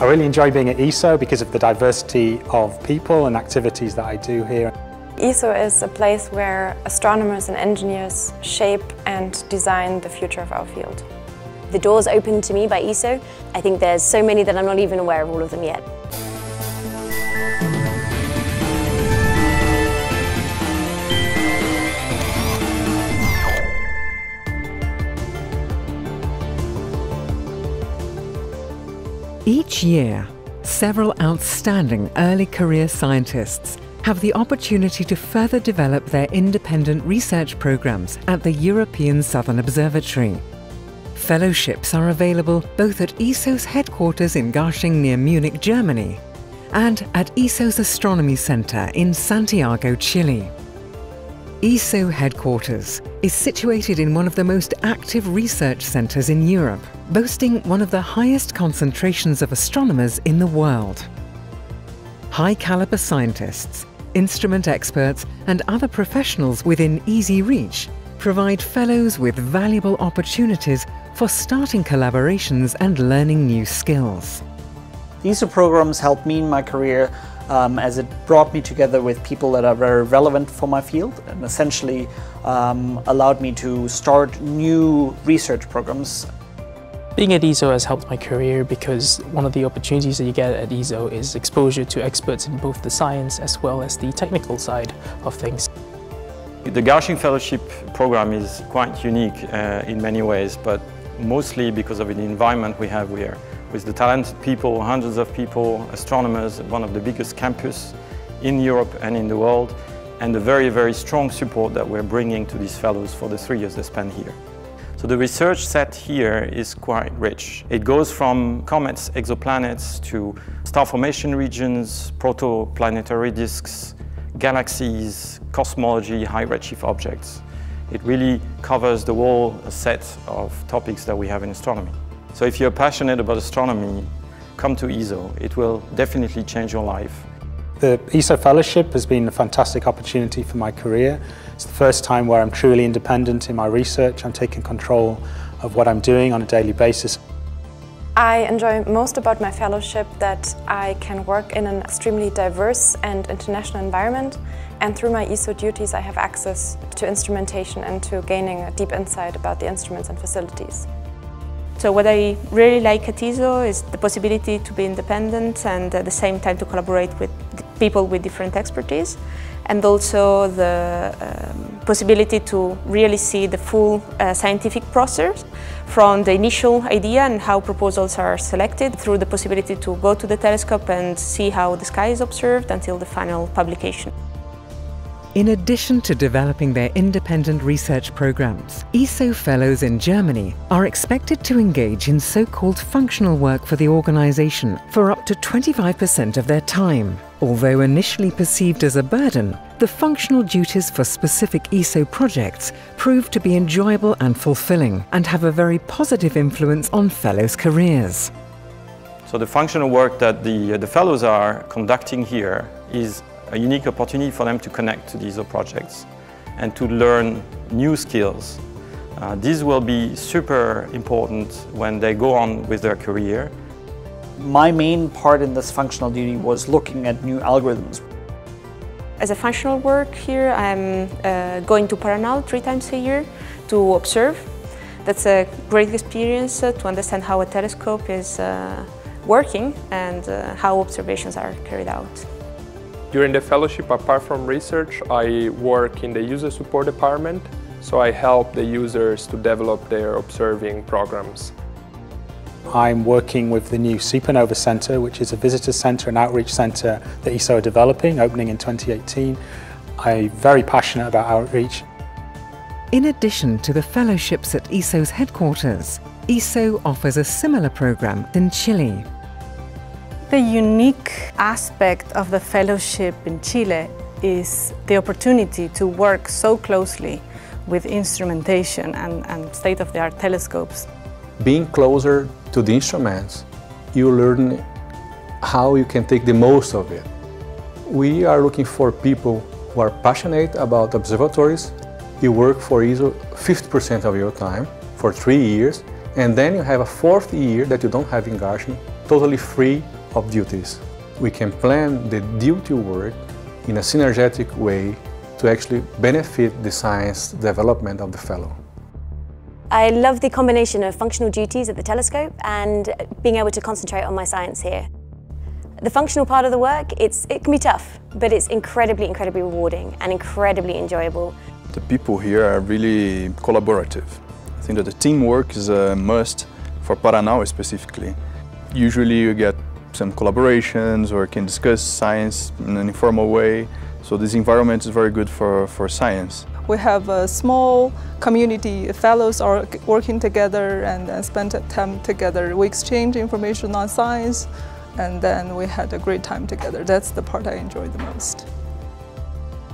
I really enjoy being at ESO because of the diversity of people and activities that I do here. ESO is a place where astronomers and engineers shape and design the future of our field. The doors opened to me by ESO. I think there's so many that I'm not even aware of all of them yet. Each year, several outstanding early career scientists have the opportunity to further develop their independent research programs at the European Southern Observatory. Fellowships are available both at ESO's headquarters in Garching near Munich, Germany, and at ESO's Astronomy Center in Santiago, Chile. ESO headquarters is situated in one of the most active research centres in Europe, boasting one of the highest concentrations of astronomers in the world. High caliber scientists, instrument experts, and other professionals within easy reach provide fellows with valuable opportunities for starting collaborations and learning new skills. These programs helped me in my career um, as it brought me together with people that are very relevant for my field and essentially um, allowed me to start new research programs. Being at ESO has helped my career because one of the opportunities that you get at ESO is exposure to experts in both the science as well as the technical side of things. The Garching Fellowship program is quite unique uh, in many ways, but mostly because of the environment we have here with the talented people, hundreds of people, astronomers, one of the biggest campus in Europe and in the world, and the very, very strong support that we're bringing to these fellows for the three years they spend here. So the research set here is quite rich. It goes from comets, exoplanets, to star formation regions, protoplanetary disks, galaxies, cosmology, high redshift objects. It really covers the whole set of topics that we have in astronomy. So if you're passionate about astronomy, come to ESO. It will definitely change your life. The ESO Fellowship has been a fantastic opportunity for my career. It's the first time where I'm truly independent in my research. I'm taking control of what I'm doing on a daily basis. I enjoy most about my fellowship that I can work in an extremely diverse and international environment and through my ESO duties I have access to instrumentation and to gaining a deep insight about the instruments and facilities. So what I really like at ESO is the possibility to be independent and at the same time to collaborate with people with different expertise and also the um, possibility to really see the full uh, scientific process from the initial idea and how proposals are selected through the possibility to go to the telescope and see how the sky is observed until the final publication. In addition to developing their independent research programs, ESO Fellows in Germany are expected to engage in so-called functional work for the organization for up to 25% of their time. Although initially perceived as a burden, the functional duties for specific ESO projects prove to be enjoyable and fulfilling and have a very positive influence on fellows' careers. So the functional work that the, the fellows are conducting here is a unique opportunity for them to connect to these projects and to learn new skills. Uh, these will be super important when they go on with their career. My main part in this functional duty was looking at new algorithms. As a functional work here, I'm uh, going to Paranal three times a year to observe. That's a great experience uh, to understand how a telescope is uh, working and uh, how observations are carried out. During the fellowship, apart from research, I work in the user support department, so I help the users to develop their observing programs. I'm working with the new Supernova Centre, which is a visitor centre and outreach centre that ESO are developing, opening in 2018. I'm very passionate about outreach. In addition to the fellowships at ESO's headquarters, ESO offers a similar programme in Chile. The unique aspect of the fellowship in Chile is the opportunity to work so closely with instrumentation and, and state-of-the-art telescopes. Being closer to the instruments, you learn how you can take the most of it. We are looking for people who are passionate about observatories. You work for ESO 50% of your time for three years And then you have a fourth year that you don't have in Garching, totally free of duties. We can plan the duty work in a synergetic way to actually benefit the science development of the fellow. I love the combination of functional duties at the telescope and being able to concentrate on my science here. The functional part of the work, it's, it can be tough, but it's incredibly, incredibly rewarding and incredibly enjoyable. The people here are really collaborative. I think that the teamwork is a must for Paranal specifically. Usually you get some collaborations or can discuss science in an informal way. So this environment is very good for, for science. We have a small community, fellows are working together and uh, spend time together. We exchange information on science and then we had a great time together. That's the part I enjoy the most.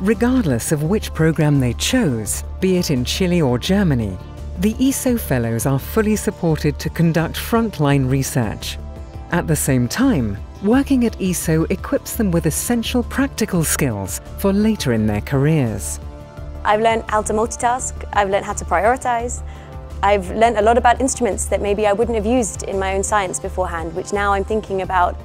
Regardless of which program they chose, be it in Chile or Germany, the ESO Fellows are fully supported to conduct frontline research. At the same time, working at ESO equips them with essential practical skills for later in their careers. I've learned how to multitask, I've learned how to prioritize, I've learned a lot about instruments that maybe I wouldn't have used in my own science beforehand, which now I'm thinking about.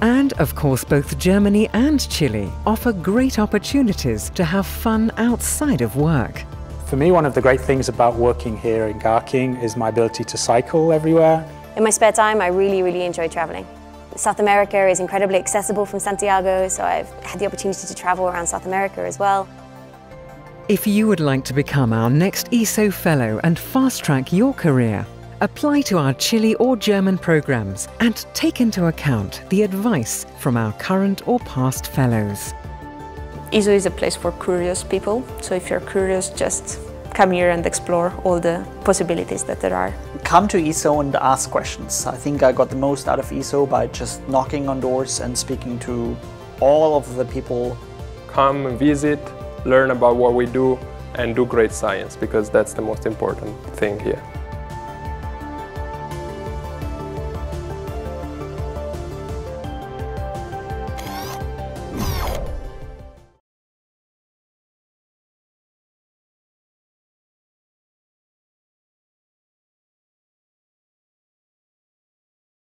And of course, both Germany and Chile offer great opportunities to have fun outside of work. For me, one of the great things about working here in Garching is my ability to cycle everywhere. In my spare time, I really, really enjoy traveling. South America is incredibly accessible from Santiago, so I've had the opportunity to travel around South America as well. If you would like to become our next ESO Fellow and fast-track your career, apply to our Chile or German programs and take into account the advice from our current or past Fellows. ESO is a place for curious people, so if you're curious, just come here and explore all the possibilities that there are. Come to ESO and ask questions. I think I got the most out of ESO by just knocking on doors and speaking to all of the people. Come visit, learn about what we do and do great science because that's the most important thing here.